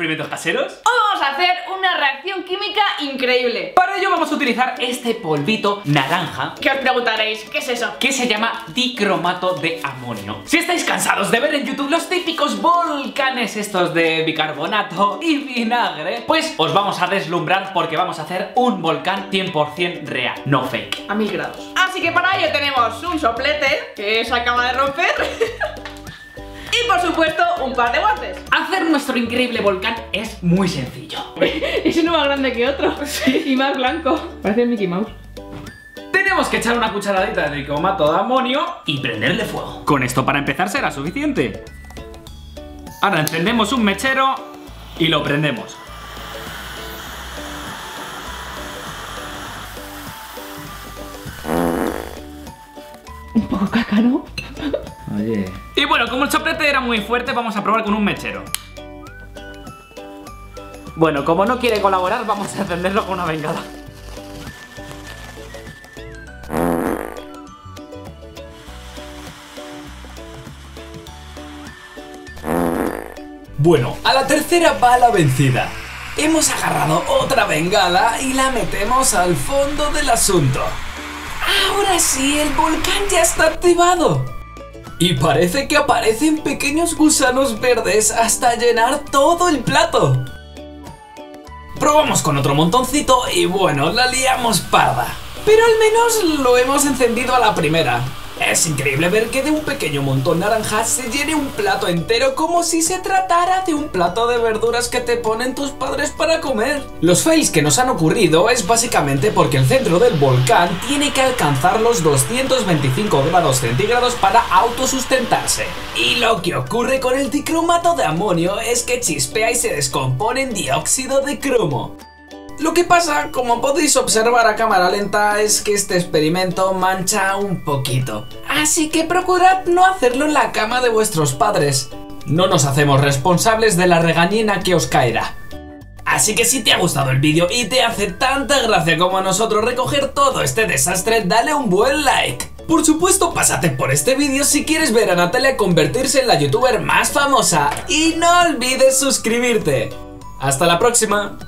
experimentos caseros? Hoy vamos a hacer una reacción química increíble. Para ello vamos a utilizar este polvito naranja ¿Qué os preguntaréis? ¿Qué es eso? que se llama dicromato de amonio. Si estáis cansados de ver en YouTube los típicos volcanes estos de bicarbonato y vinagre, pues os vamos a deslumbrar porque vamos a hacer un volcán 100% real, no fake. A mil grados. Así que para ello tenemos un soplete que se acaba de romper. y por supuesto un par de guantes. Nuestro increíble volcán es muy sencillo. Es uno más grande que otro. Y más blanco. Parece Mickey Mouse. Tenemos que echar una cucharadita de dicromato de amonio y prenderle fuego. Con esto para empezar será suficiente. Ahora encendemos un mechero y lo prendemos. Un poco caca, ¿no? Oye. Y bueno, como el soplete era muy fuerte, vamos a probar con un mechero. Bueno, como no quiere colaborar, vamos a encenderlo con una bengala. Bueno, a la tercera va la vencida. Hemos agarrado otra bengala y la metemos al fondo del asunto. Ahora sí, el volcán ya está activado. Y parece que aparecen pequeños gusanos verdes hasta llenar todo el plato. Probamos con otro montoncito y bueno, la liamos parda. Pero al menos lo hemos encendido a la primera. Es increíble ver que de un pequeño montón naranja se llene un plato entero como si se tratara de un plato de verduras que te ponen tus padres para comer. Los fails que nos han ocurrido es básicamente porque el centro del volcán tiene que alcanzar los 225 grados centígrados para autosustentarse. Y lo que ocurre con el dicromato de amonio es que chispea y se descompone en dióxido de cromo. Lo que pasa, como podéis observar a cámara lenta, es que este experimento mancha un poquito. Así que procurad no hacerlo en la cama de vuestros padres. No nos hacemos responsables de la regañina que os caerá. Así que si te ha gustado el vídeo y te hace tanta gracia como a nosotros recoger todo este desastre, dale un buen like. Por supuesto, pásate por este vídeo si quieres ver a Natalia convertirse en la youtuber más famosa. Y no olvides suscribirte. Hasta la próxima.